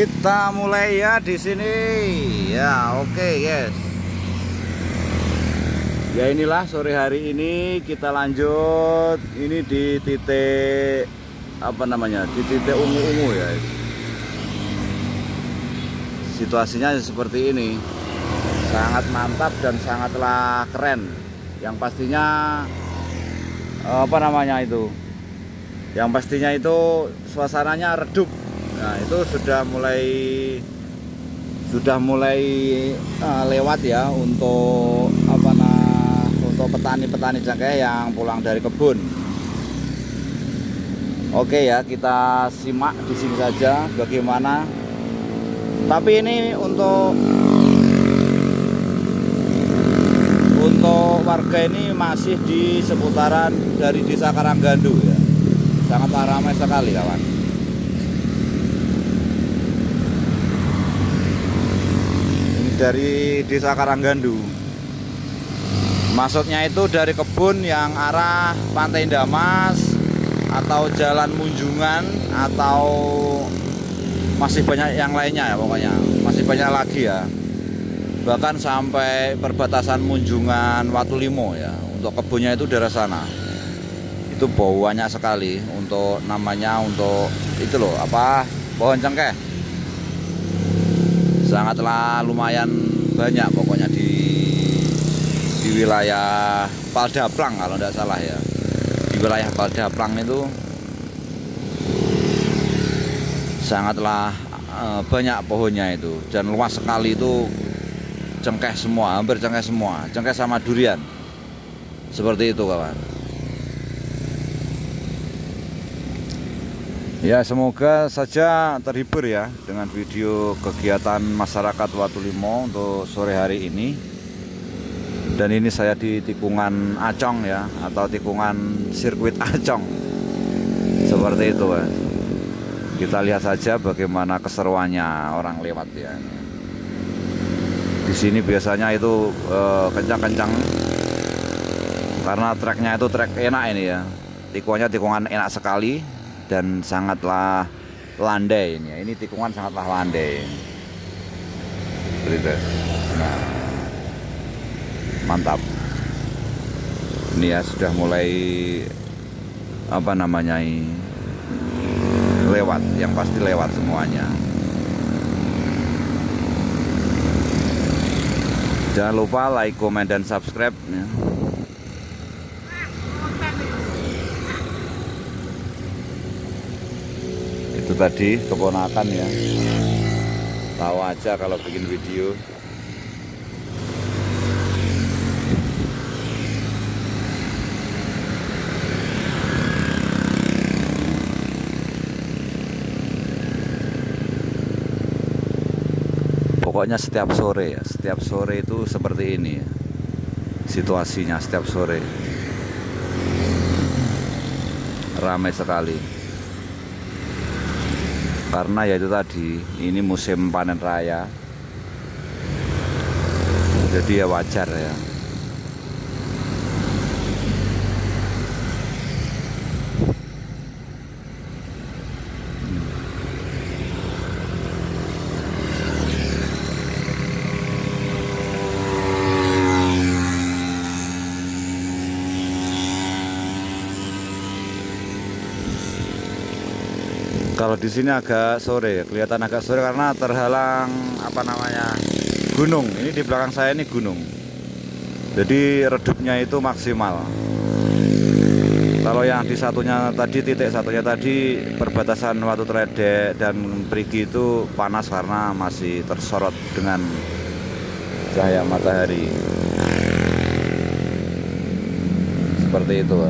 Kita mulai ya di sini. Ya, oke, okay, yes. Ya inilah sore hari ini kita lanjut ini di titik apa namanya? Di titik ungu-ungu ya. Situasinya seperti ini. Sangat mantap dan sangatlah keren. Yang pastinya apa namanya itu? Yang pastinya itu suasananya redup Nah itu sudah mulai sudah mulai uh, lewat ya untuk apa nah untuk petani-petani cengkeh yang pulang dari kebun. Oke ya kita simak di sini saja bagaimana. Tapi ini untuk untuk warga ini masih di seputaran dari desa Karanggandu ya. Sangat ramai sekali kawan. Dari desa Karanggandu. Masuknya itu dari kebun yang arah Pantai Damas atau Jalan Munjungan atau masih banyak yang lainnya ya pokoknya. Masih banyak lagi ya. Bahkan sampai perbatasan Munjungan Watulimo ya. Untuk kebunnya itu dari sana. Itu bauannya sekali untuk namanya untuk itu loh apa pohon cengkeh sangatlah lumayan banyak pokoknya di di wilayah Paldaplang kalau tidak salah ya. Di wilayah Paldaplang itu sangatlah uh, banyak pohonnya itu. Dan luas sekali itu cengkeh semua hampir cengkeh semua. Cengkeh sama durian. Seperti itu kawan Ya semoga saja terhibur ya dengan video kegiatan masyarakat Watulimo untuk sore hari ini. Dan ini saya di tikungan Acong ya atau tikungan sirkuit Acong. Seperti itu ya. Kita lihat saja bagaimana keseruannya orang lewat ya. Di sini biasanya itu eh, kencang-kencang. Karena treknya itu trek enak ini ya. Tikungannya tikungan enak sekali dan sangatlah landai ini. Ini tikungan sangatlah landai. Nah, mantap. Ini ya sudah mulai apa namanya ini lewat, yang pasti lewat semuanya. Jangan lupa like, komen, dan subscribe. Ya. itu tadi keponakan ya. Tahu aja kalau bikin video. Pokoknya setiap sore ya setiap sore itu seperti ini ya. situasinya setiap sore. Ramai sekali karena ya itu tadi ini musim panen raya. Jadi ya wajar ya Kalau di sini agak sore, kelihatan agak sore karena terhalang apa namanya gunung. Ini di belakang saya ini gunung. Jadi redupnya itu maksimal. Kalau yang di satunya tadi titik satunya tadi perbatasan Watu Trede dan Perigi itu panas karena masih tersorot dengan cahaya matahari. Seperti itu.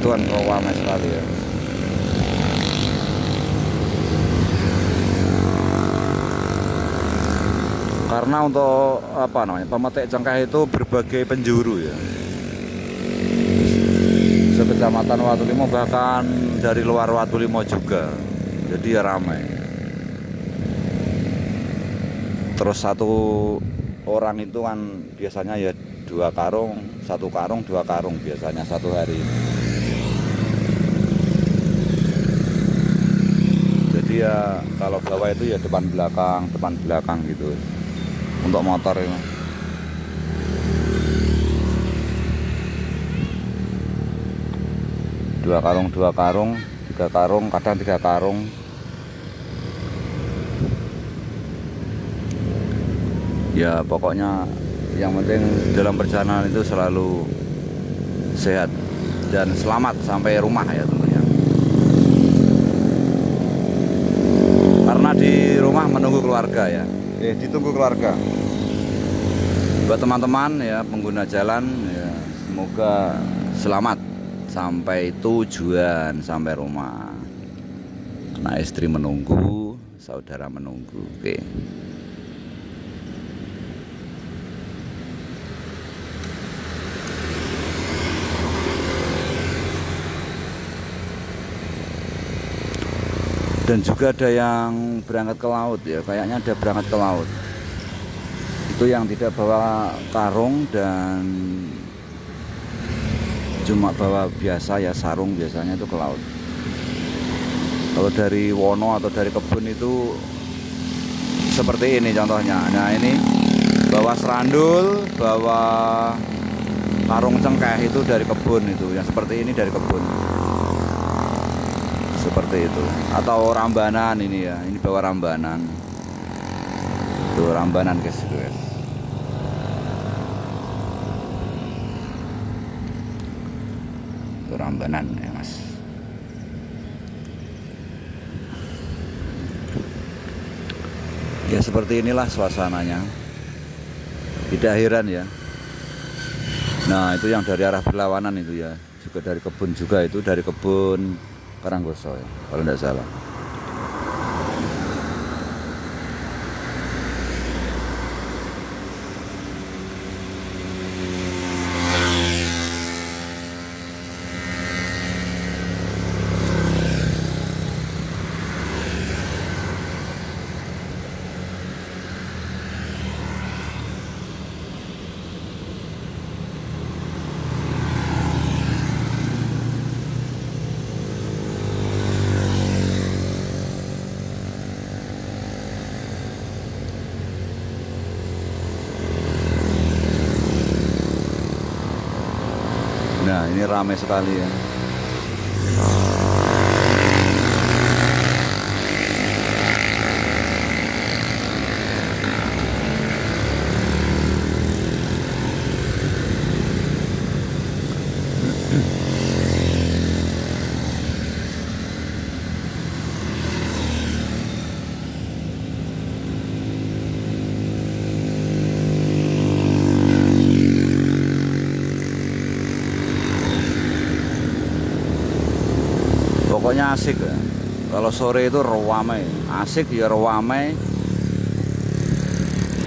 Tuhan kalau ramai sekali ya karena untuk apa namanya pemetik cengkeh itu berbagai penjuru ya. Sekecamatan Watulimo bahkan dari luar Watulimo juga. Jadi ya ramai. Terus satu orang itu kan biasanya ya dua karung satu karung dua karung biasanya satu hari. Jadi ya kalau bawa itu ya depan belakang depan belakang gitu untuk motor ini. Dua karung dua karung tiga karung kadang tiga karung. Ya pokoknya yang penting dalam perjalanan itu selalu sehat dan selamat sampai rumah ya tentunya. Karena di rumah menunggu keluarga ya eh ditunggu keluarga buat teman-teman ya pengguna jalan ya semoga selamat sampai tujuan sampai rumah karena istri menunggu saudara menunggu oke. Dan juga ada yang berangkat ke laut ya kayaknya ada berangkat ke laut. Itu yang tidak bawa karung dan cuma bawa biasa ya sarung biasanya itu ke laut. Kalau dari Wono atau dari kebun itu seperti ini contohnya. Nah ini bawa serandul bawa karung cengkeh itu dari kebun itu yang seperti ini dari kebun seperti itu. Atau rambanan ini ya ini bawa rambanan. Itu rambanan guys guys. Itu rambanan ya mas. Ya seperti inilah suasananya. Tidak heran ya. Nah itu yang dari arah berlawanan itu ya. Juga dari kebun juga itu dari kebun Karanggoso ya, kalau tidak salah. Nah ini ramai sekali ya asik. Ya kalau sore itu ramai asik ya ramai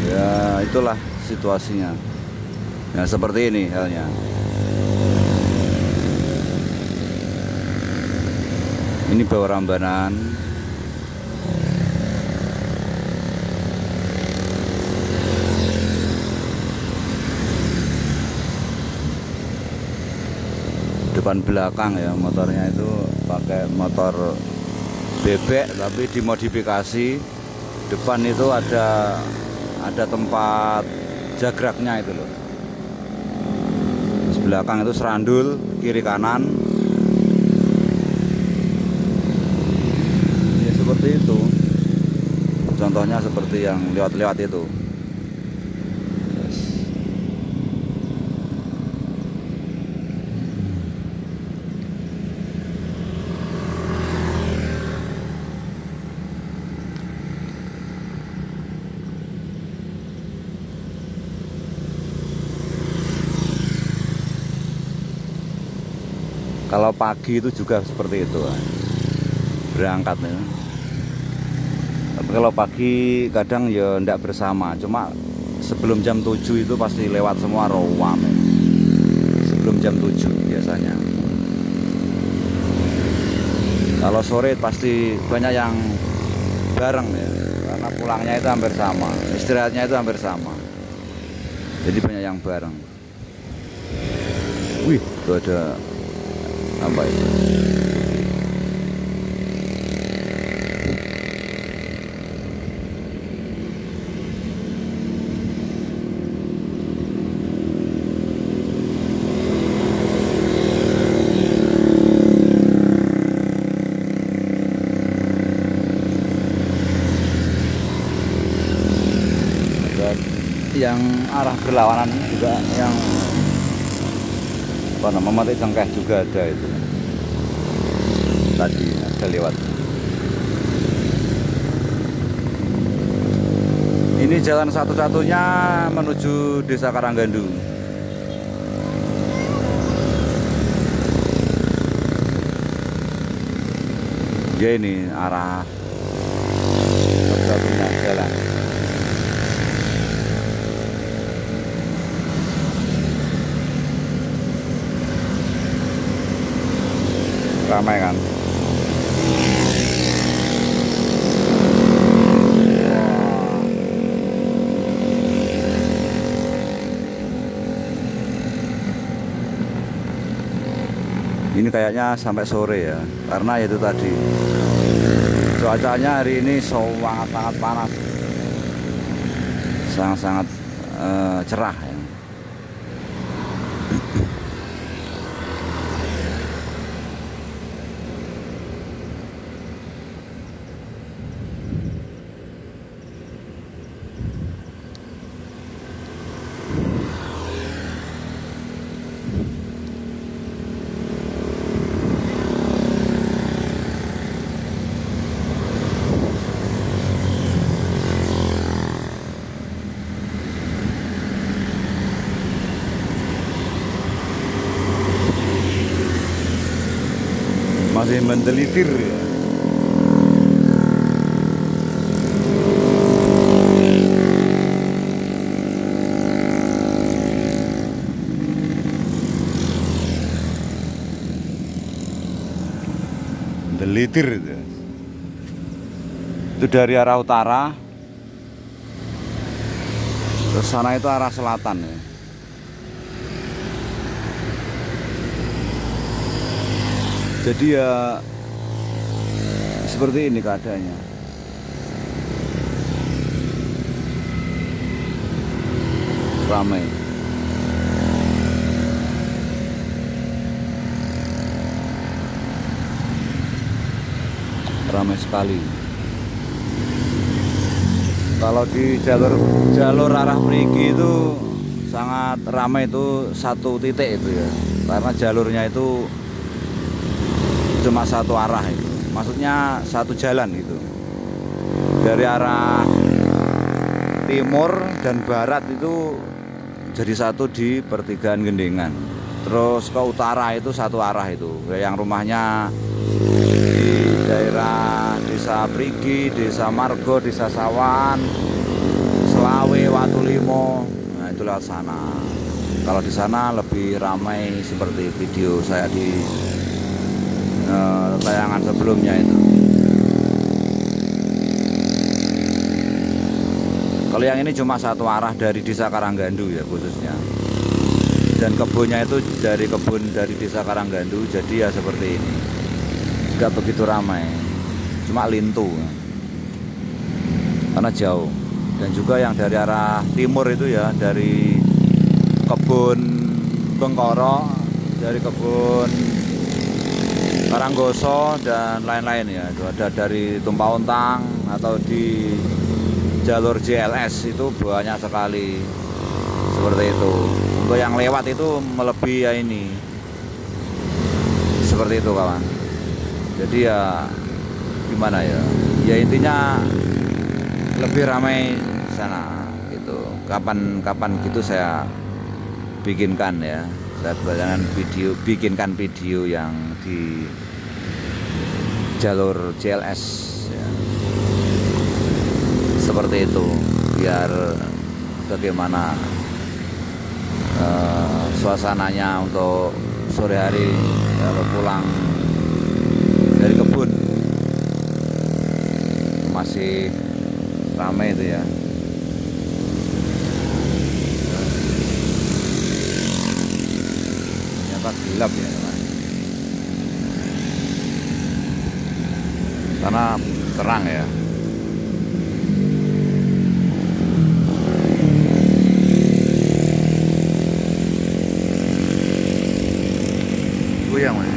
ya itulah situasinya. Ya seperti ini halnya. Ini bawa rambanan depan belakang ya motornya itu pakai motor bebek tapi dimodifikasi. Depan itu ada ada tempat jagraknya itu loh. Belakang itu serandul kiri kanan. Ya seperti itu. Contohnya seperti yang lewat-lewat itu kalau pagi itu juga seperti itu berangkat ya. tapi kalau pagi kadang ya ndak bersama cuma sebelum jam 7 itu pasti lewat semua rawam ya. sebelum jam 7 biasanya. Kalau sore pasti banyak yang bareng ya. Karena pulangnya itu hampir sama istirahatnya itu hampir sama. Jadi banyak yang bareng. Wih itu ada apa yang arah berlawanan juga yang apa namanya mati cengkeh juga ada itu. Tadi ada lewat. Ini jalan satu-satunya menuju desa Karanggandu. Ya ini arah satu-satunya jalan ramai kan. Ini kayaknya sampai sore ya karena itu tadi. Cuacanya hari ini sangat sangat panas. Sangat sangat uh, cerah ya masih mendelitir ya. Delitir itu. Itu dari arah utara. Terus sana itu arah selatan ya. Jadi ya seperti ini keadaannya. Ramai. Ramai sekali. Kalau di jalur jalur arah Perigi itu sangat ramai itu satu titik itu ya. Karena jalurnya itu cuma satu arah itu. Maksudnya satu jalan gitu. Dari arah timur dan barat itu jadi satu di pertigaan Gendengan terus ke utara itu satu arah itu. Yang rumahnya di daerah desa Prigi, desa Margo, desa Sawan Selawe, Watulimo nah itu lewat sana. Kalau di sana lebih ramai seperti video saya di tayangan sebelumnya itu. Kalau yang ini cuma satu arah dari desa Karanggandu ya khususnya. Dan kebunnya itu dari kebun dari desa Karanggandu jadi ya seperti ini. Nggak begitu ramai. Cuma lintu. Karena jauh. Dan juga yang dari arah timur itu ya dari kebun Bengkoro dari kebun Karanggoso dan lain-lain ya. Itu ada dari Tumpah Untang atau di jalur JLS itu banyak sekali seperti itu. Untuk yang lewat itu melebihi ya ini. Seperti itu kawan. Jadi ya gimana ya? Ya intinya lebih ramai sana gitu. Kapan-kapan gitu saya bikinkan ya saya bayangan video bikinkan video yang di jalur JLS ya. seperti itu biar bagaimana uh, suasananya untuk sore hari kalau pulang dari kebun masih ramai itu ya ternyata gelap ya teman karena terang ya. Goyang mas